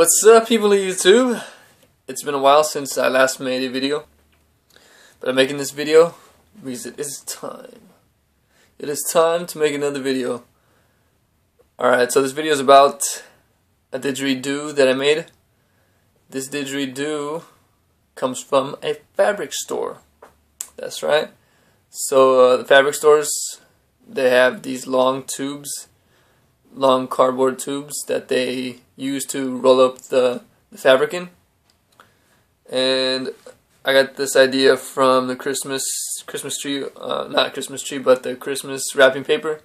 What's up people of YouTube? It's been a while since I last made a video. But I'm making this video because it is time. It is time to make another video. Alright, so this video is about a didgeridoo that I made. This didgeridoo comes from a fabric store. That's right. So uh, the fabric stores, they have these long tubes long cardboard tubes that they use to roll up the, the fabric in. And I got this idea from the Christmas Christmas tree, uh, not Christmas tree, but the Christmas wrapping paper.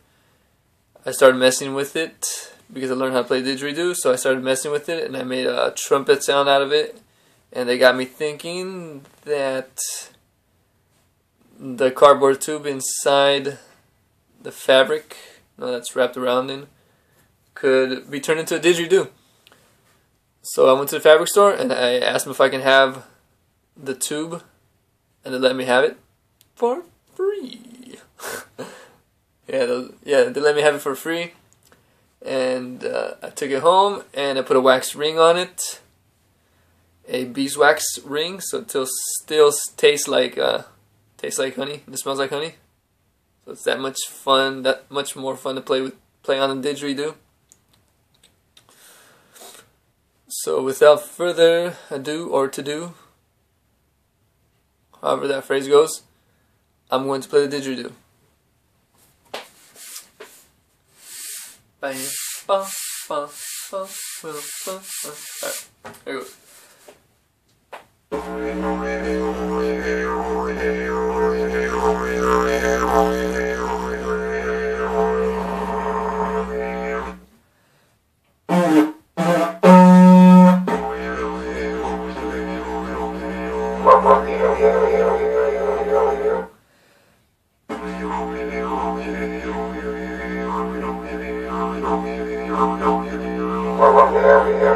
I started messing with it because I learned how to play didgeridoo, so I started messing with it and I made a trumpet sound out of it. And they got me thinking that the cardboard tube inside the fabric no, that's wrapped around in could be turned into a didgeridoo. So I went to the fabric store and I asked them if I can have the tube, and they let me have it for free. yeah, they, yeah, they let me have it for free, and uh, I took it home and I put a wax ring on it, a beeswax ring, so it still, still tastes like uh, tastes like honey. It smells like honey. So it's that much fun, that much more fun to play with, play on a didgeridoo. So without further ado or to do, however that phrase goes, I'm going to play the didgeridoo. Bum, bum. Alright, here goes. So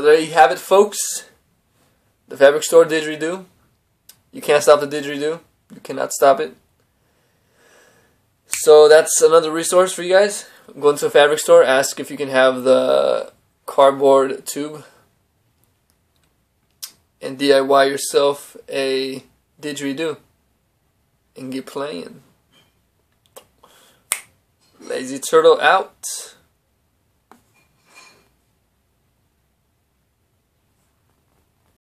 there you have it, folks. The Fabric Store didgeridoo. You can't stop the didgeridoo. You cannot stop it. So that's another resource for you guys. Go into a fabric store, ask if you can have the cardboard tube, and DIY yourself a didgeridoo and get playing. Lazy Turtle out.